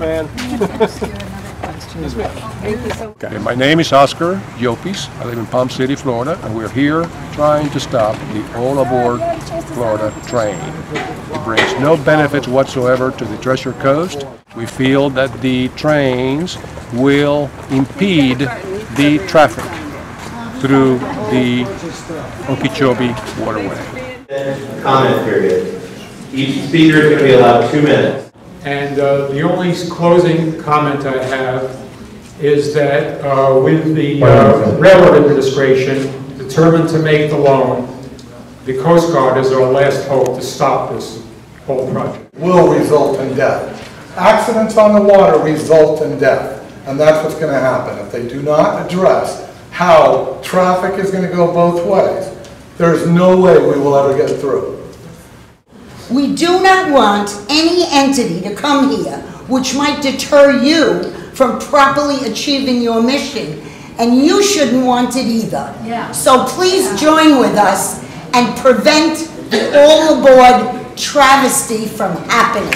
man. Thank you Okay, my name is Oscar Yopis. I live in Palm City, Florida, and we're here trying to stop the All Aboard Florida train. It brings no benefits whatsoever to the Treasure Coast. We feel that the trains will impede the traffic through the Okeechobee waterway. comment period. Each speaker is going to be allowed two minutes. And uh, the only closing comment I have is that uh, with the uh, Railroad Administration determined to make the loan, the Coast Guard is our last hope to stop this whole project. will result in death. Accidents on the water result in death, and that's what's going to happen. If they do not address how traffic is going to go both ways, there's no way we will ever get through. We do not want any entity to come here which might deter you from properly achieving your mission, and you shouldn't want it either. Yeah. So please join with us and prevent the all aboard travesty from happening.